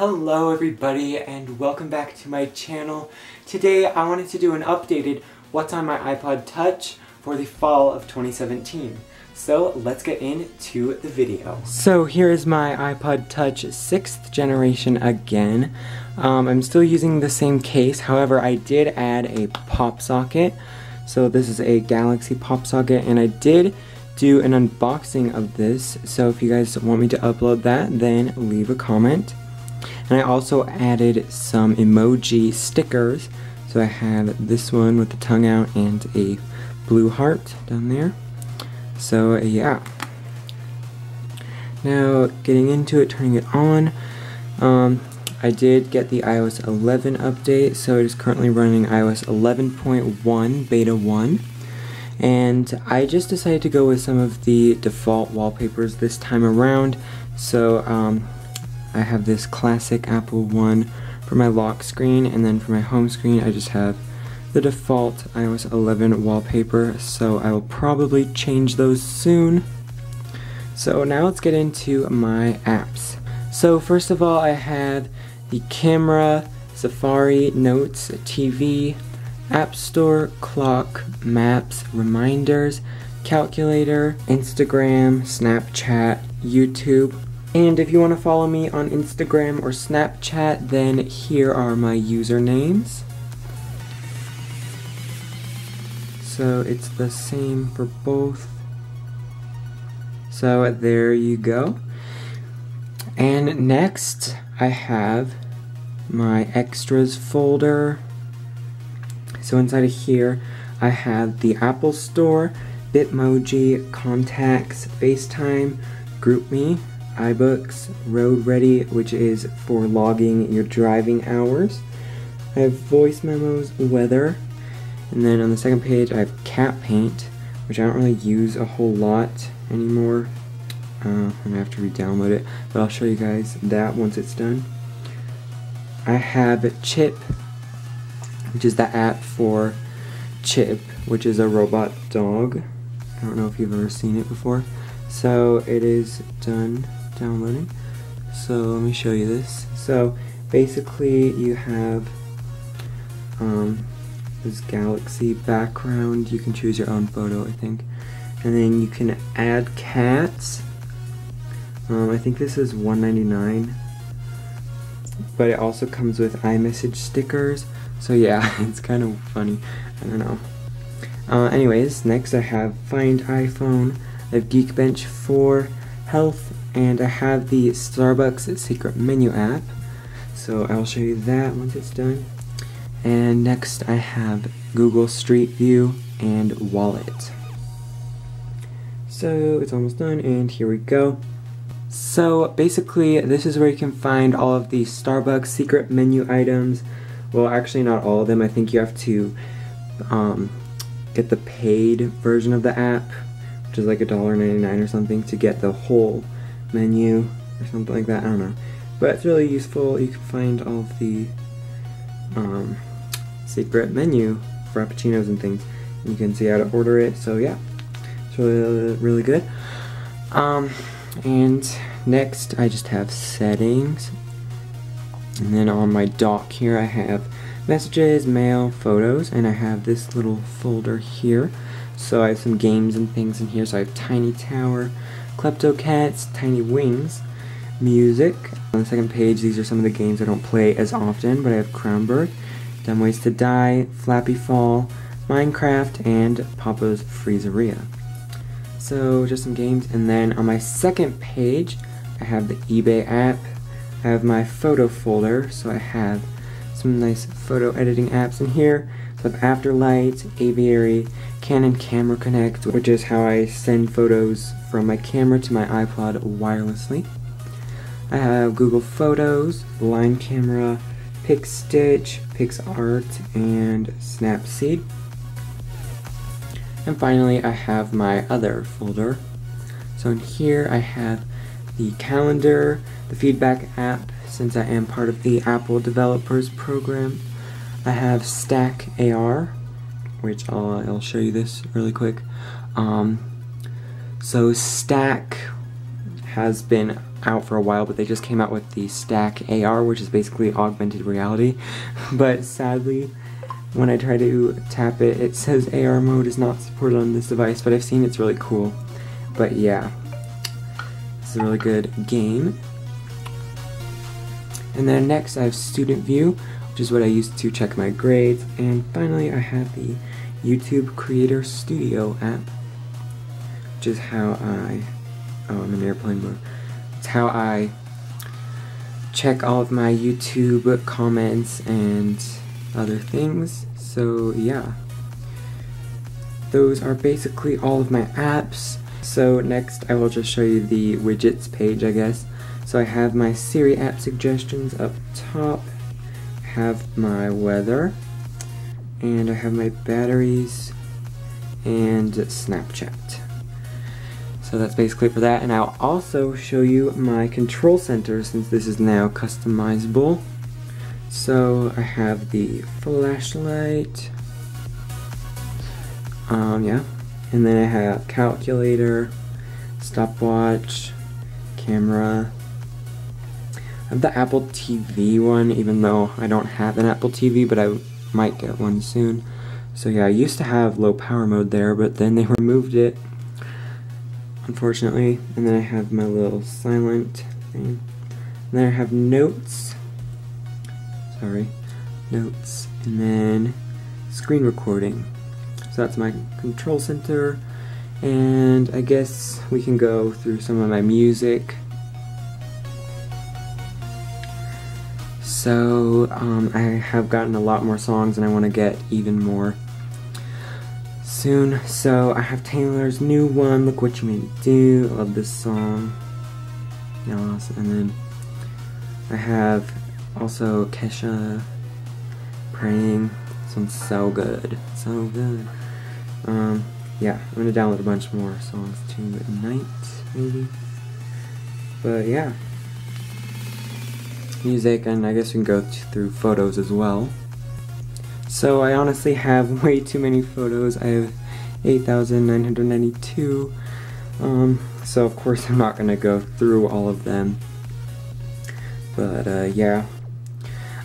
Hello everybody and welcome back to my channel. Today I wanted to do an updated What's on my iPod Touch for the fall of 2017. So let's get into the video. So here is my iPod Touch 6th generation again. Um, I'm still using the same case, however I did add a pop socket. So this is a Galaxy pop socket and I did do an unboxing of this. So if you guys want me to upload that, then leave a comment. And I also added some emoji stickers. So I have this one with the tongue out and a blue heart down there. So yeah. Now getting into it, turning it on. Um, I did get the iOS 11 update, so it is currently running iOS 11.1 Beta 1. And I just decided to go with some of the default wallpapers this time around. So um, I have this classic Apple one for my lock screen, and then for my home screen I just have the default iOS 11 wallpaper, so I will probably change those soon. So now let's get into my apps. So first of all I have the camera, Safari, Notes, TV, App Store, Clock, Maps, Reminders, Calculator, Instagram, Snapchat, YouTube. And if you want to follow me on Instagram or Snapchat, then here are my usernames. So it's the same for both. So there you go. And next I have my extras folder. So inside of here I have the Apple Store, Bitmoji, Contacts, FaceTime, GroupMe, iBooks, Road Ready, which is for logging your driving hours. I have voice memos, weather, and then on the second page, I have cat paint, which I don't really use a whole lot anymore. Uh, I'm gonna have to re-download it, but I'll show you guys that once it's done. I have Chip, which is the app for Chip, which is a robot dog. I don't know if you've ever seen it before. So it is done downloading. So let me show you this. So basically you have um, this galaxy background. You can choose your own photo, I think. And then you can add cats. Um, I think this is 199 but it also comes with iMessage stickers. So yeah, it's kind of funny. I don't know. Uh, anyways, next I have Find iPhone, I have Geekbench 4, Health, and I have the Starbucks secret menu app. So I'll show you that once it's done. And next I have Google Street View and Wallet. So it's almost done and here we go. So basically this is where you can find all of the Starbucks secret menu items. Well actually not all of them, I think you have to um, get the paid version of the app, which is like $1.99 or something to get the whole menu or something like that, I don't know. But it's really useful, you can find all of the um, secret menu frappuccinos and things. You can see how to order it, so yeah, it's really, really good. Um, and next I just have settings. And then on my dock here I have messages, mail, photos, and I have this little folder here. So I have some games and things in here. So I have Tiny Tower, Kleptocats, Tiny Wings, music. On the second page, these are some of the games I don't play as often, but I have Crownburg, Dumb Ways to Die, Flappy Fall, Minecraft, and Papa's Freezeria. So just some games, and then on my second page, I have the eBay app. I have my photo folder, so I have some nice photo editing apps in here. So I have Afterlight, Aviary, Canon Camera Connect, which is how I send photos from my camera to my iPod wirelessly. I have Google Photos, Line Camera, PicStitch, PicsArt, and Snapseed. And finally, I have my other folder. So in here, I have the calendar, the feedback app, since I am part of the Apple Developers Program. I have Stack AR, which I'll, I'll show you this really quick. Um, so Stack has been out for a while, but they just came out with the Stack AR, which is basically augmented reality. But sadly, when I try to tap it, it says AR mode is not supported on this device, but I've seen it's really cool. But yeah, it's a really good game. And then next I have StudentVUE, which is what I use to check my grades. And finally I have the YouTube Creator Studio app, which is how I, oh I'm in airplane mode. It's how I check all of my YouTube comments and other things. So yeah, those are basically all of my apps. So next I will just show you the widgets page I guess. So I have my Siri app suggestions up top, have my weather, and I have my batteries and Snapchat. So that's basically for that, and I'll also show you my control center since this is now customizable. So I have the flashlight, um, yeah, and then I have calculator, stopwatch, camera, have the Apple TV one, even though I don't have an Apple TV, but I might get one soon. So yeah, I used to have low power mode there, but then they removed it, unfortunately. And then I have my little silent thing. And then I have notes. Sorry, notes. And then screen recording. So that's my control center. And I guess we can go through some of my music. So, um, I have gotten a lot more songs and I want to get even more soon. So, I have Taylor's new one, Look What You Made Me Do. love this song. Yes, and then I have also Kesha Praying. This one's so good. So good. Um, yeah, I'm gonna download a bunch more songs tonight, maybe. But yeah music, and I guess we can go through photos as well. So I honestly have way too many photos. I have 8,992. Um, so of course I'm not gonna go through all of them. But uh, yeah,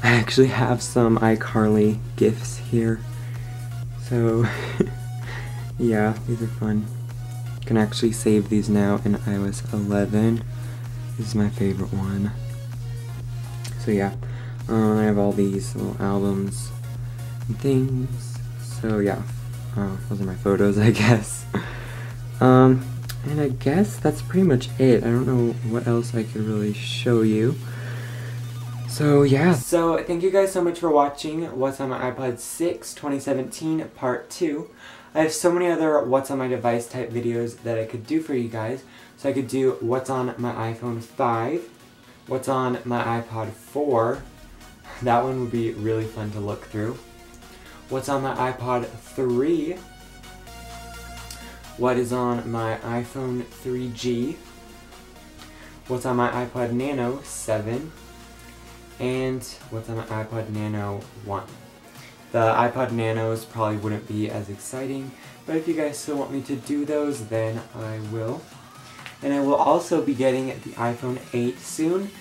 I actually have some iCarly gifts here. So yeah, these are fun. You can actually save these now in iOS 11. This is my favorite one. So yeah, um, I have all these little albums and things. So yeah, uh, those are my photos, I guess. um, and I guess that's pretty much it. I don't know what else I could really show you. So yeah. So thank you guys so much for watching What's on My iPod 6 2017 Part 2. I have so many other What's on My Device type videos that I could do for you guys. So I could do What's on My iPhone 5, what's on my iPod 4. That one would be really fun to look through. What's on my iPod 3. What is on my iPhone 3G. What's on my iPod Nano 7. And what's on my iPod Nano 1. The iPod Nanos probably wouldn't be as exciting, but if you guys still want me to do those, then I will. And I will also be getting the iPhone 8 soon.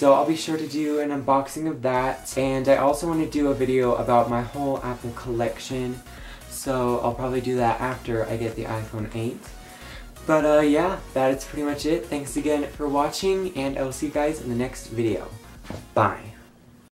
So I'll be sure to do an unboxing of that. And I also want to do a video about my whole Apple collection. So I'll probably do that after I get the iPhone 8. But uh, yeah, that is pretty much it. Thanks again for watching, and I will see you guys in the next video. Bye.